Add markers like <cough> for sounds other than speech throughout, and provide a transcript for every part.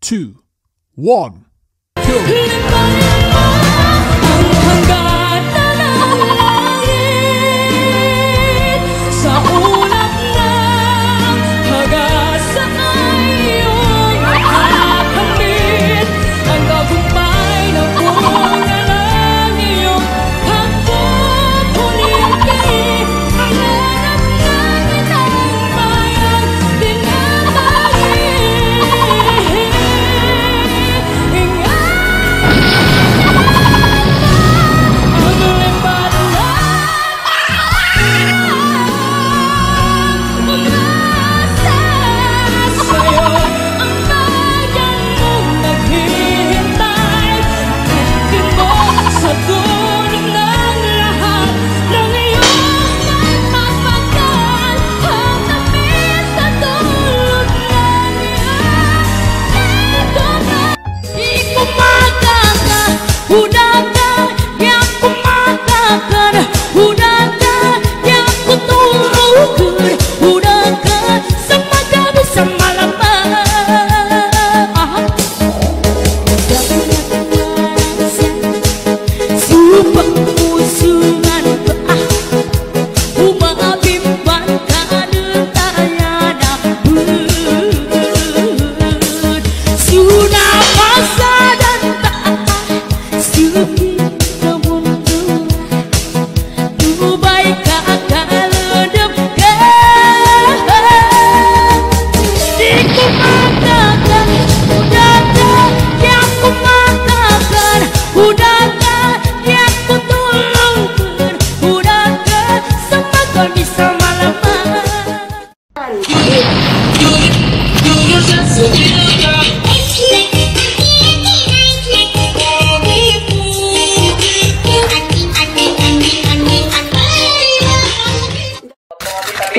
two, one.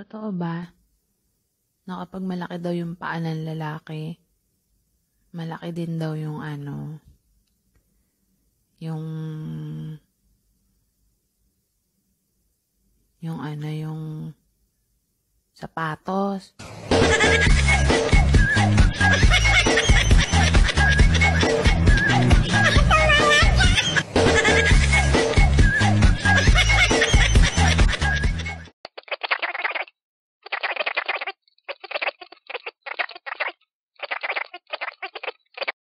Totoo ba na kapag malaki daw yung paa ng lalaki, malaki din daw yung ano, yung yung ano, yung sapatos. <laughs>